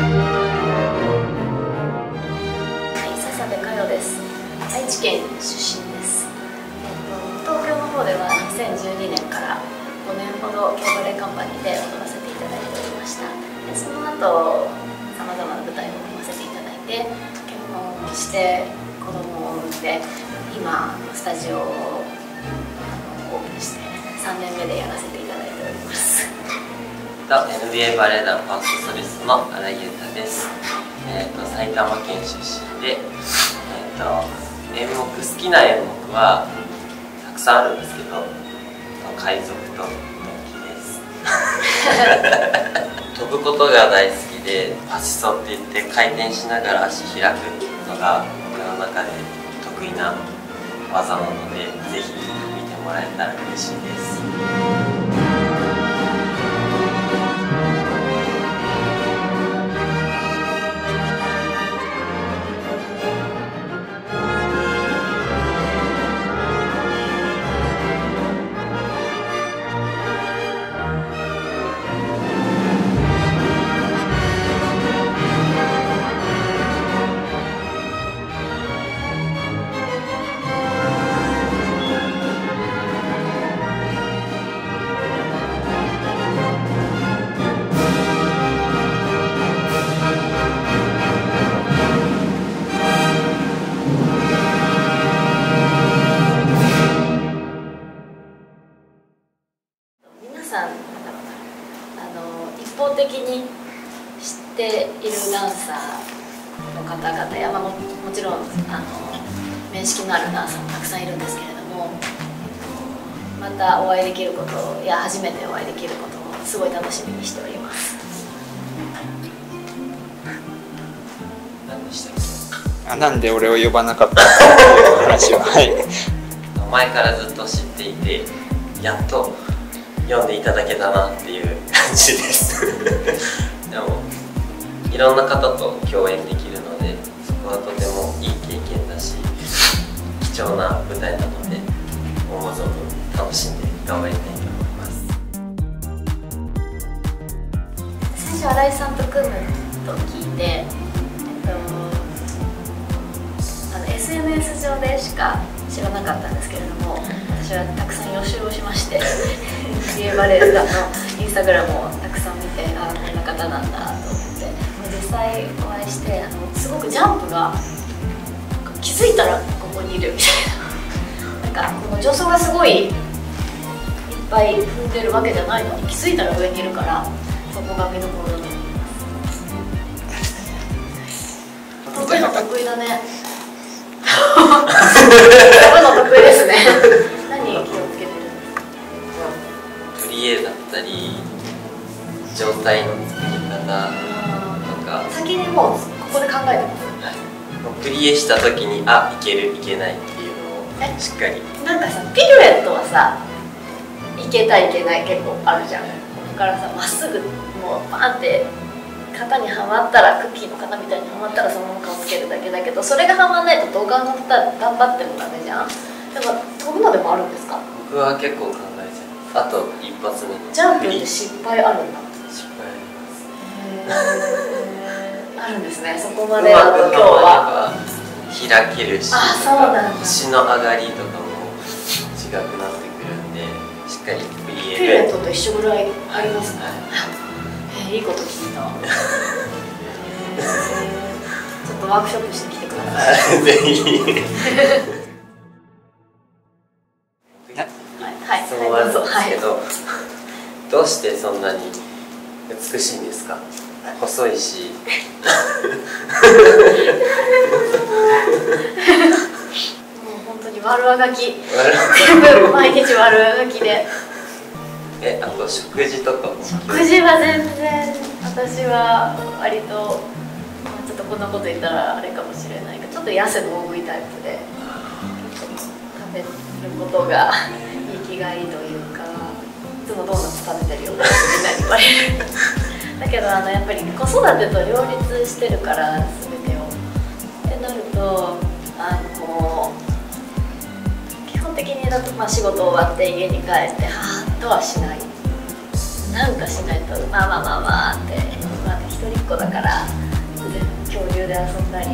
はい笹部佳代です。愛知県出身です、えっと、東京の方では2012年から5年ほど京バレカンパニーで踊らせていただいておりました。でその後さまざまな舞台を組ませていただいて結婚をして子供を産んで今スタジオをオープンして3年目でやらせてと NBA バレエ団ファーストソリストの新井優太です、えー、と埼玉県出身で、えー、と演目好きな演目はたくさんあるんですけど海賊と動機です。飛ぶことが大好きでパシソって言って回転しながら足開くのが僕の中で得意な技なのでぜひ見てもらえたら嬉しいですさんなんだろうなあの一方的に知っているダンサーの方々や、まあ、ももちろんあの面識のあるダンサーもたくさんいるんですけれどもまたお会いできることや初めてお会いできることをすごい楽しみにしております。何でしたっけあなんで俺を呼ばなかったの？か っていう話ははい。前からずっと知っていてやっと読んでいただけたなっていう感じです。でもいろんな方と共演できるのでそこはとてもいい経験だし貴重な舞台なので思う存分楽しんで頑張りたいと思います。最初新井さんと組むと聞いて、えっと、あの SNS 上でしか知らなかったんですけれども私はたくさん予習をしまして NBA バレエ団のインスタグラムをたくさん見てああこんな方なんだと思って。実際お会いしてあのすごくジャンプが気づいたらここにいる。みたいななんかこの助走がすごいいっぱい踏んでるわけじゃないの。に気づいたら上にいるからそこが見どころだと思います得意の。得意だね状態の作り方とか先にもうここで考えてプリエした時にあい。けるいけないっていうのえをしっかりますなんかさピルエットはさいけたいけない結構あるじゃん。ここからさまっすぐもうバーンって型にはまったらクッキーの型みたいにはまったらそのまま顔つけるだけだけどそれがはまんないとどう頑張った頑張ってもダメじゃん。でも飛ぶのでもあるんですか？僕は結構考えちゃう。あと一発目のジャンプって失敗あるんだ失敗ありますへー。あるんですね。そこまうでだとまく今日は。は開けるしあそうなんだ。腰の上がりとかも違くなってくるんでしっかりプリエピルエットと一緒ぐらいありますね。はえーいいこと聞いた。ちょっとワークショップしてきてください。い ぜひ。はい。質問あるんですはい。けど、どうしてそんなに美しいんですか？細いし。もう本当に悪あがき。全部毎日悪あがきで。えあと食事とかも？食事は全然私は割とまあちょっとこんなこと言ったらあれかもしれないけどちょっと痩せの大食いタイプで食べることが生きがいというかいつもドーナツ食べてるよみんなに言われるだけどあのやっぱり子育てと両立してるから全てをってなるとあの基本的にだとまあ仕事終わって家に帰ってはーっとはしないなんかしないとまあまあまあまあって、まあ、一人っ子だから恐竜で遊んだり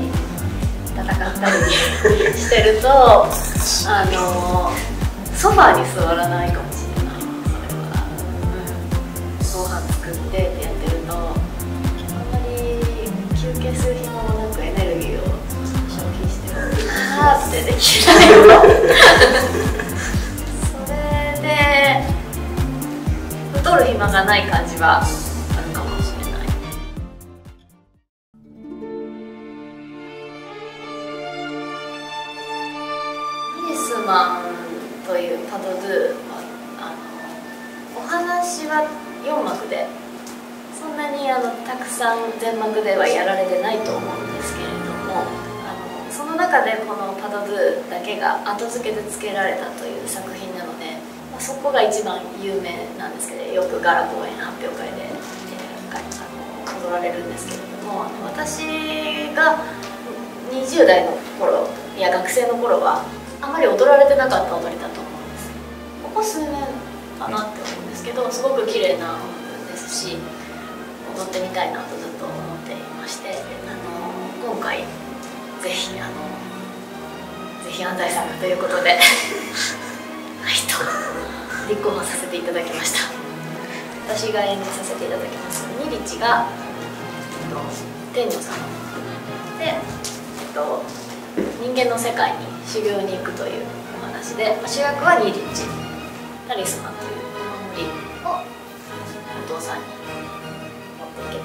戦ったりしてるとあのソファーに座らないかも。ご飯作ってってやってるとあんまり休憩する暇もなくエネルギーを消費してあーってできないよ。それで太る暇がない感じはあるかもしれない。タリスマンというパドドゥはあのお話は4幕で。そんなにあのたくさん全幕ではやられてないと思うんですけれどもあのその中でこのパドドゥだけが後付けで付けられたという作品なので、まあ、そこが一番有名なんですけどよくガラ公演発表会で、えーあの踊られるんですけれども私が20代の頃いや学生の頃はあまり踊られてなかった踊りだと思うんです。ここ数年かなって思うんですけどすごく綺麗な音楽ですし踊ってみたいなとずっと思っていましてあの今回ぜひあのぜひ安西さんということで はいと立候補させていただきました。私が演じさせていただきますニリチが、えっと、天女様で、えっと、人間の世界に修行に行くというお話で主役はニリチ。タリスマンというお守りをお父さんに持っていけと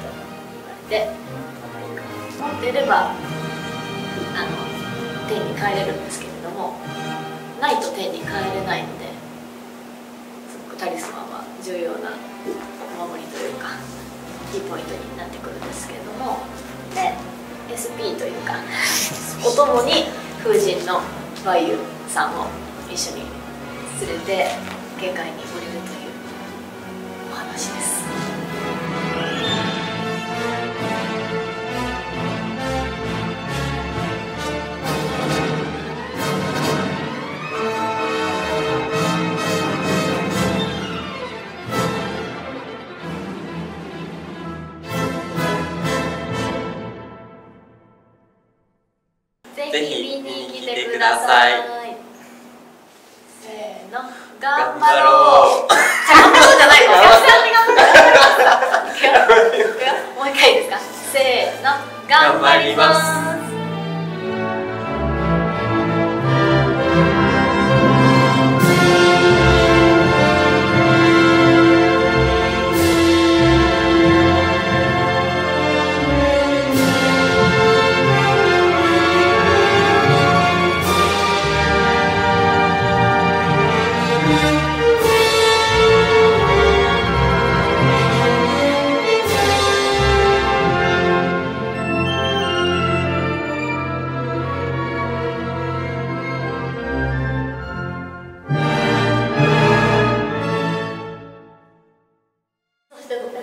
言われて。持っていればあの天に帰れるんですけれどもないと天に帰れないのですごくタリスマンは重要なお守りというかキーポイントになってくるんですけれどもで SP というか お供に風神のバイユさんを一緒に連れて下界に降りるというお話です。ぜひ見に来てください。頑張ろう。頑張ろうじゃない。のお客さんに頑張っていくよいくよもう一回いいですか？せーの。頑張ります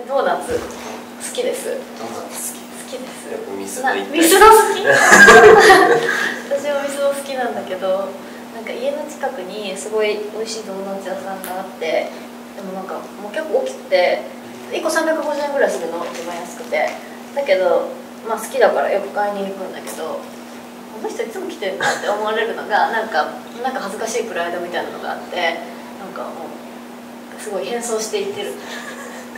ドーナツ好きです。どうなんですか好きです。やっぱミスなド行ミスド好き？私もミスド好きなんだけどなんか家の近くにすごい美味しいドーナツ屋さんがあってでもなんかもう結構大きくて1個350円ぐらいするの一番安くて。だけどまあ好きだからよく買いに行くんだけどこの人いつも来てるなって思われるのがなんかなんか恥ずかしいプライドみたいなのがあってなんかもうすごい変装していってる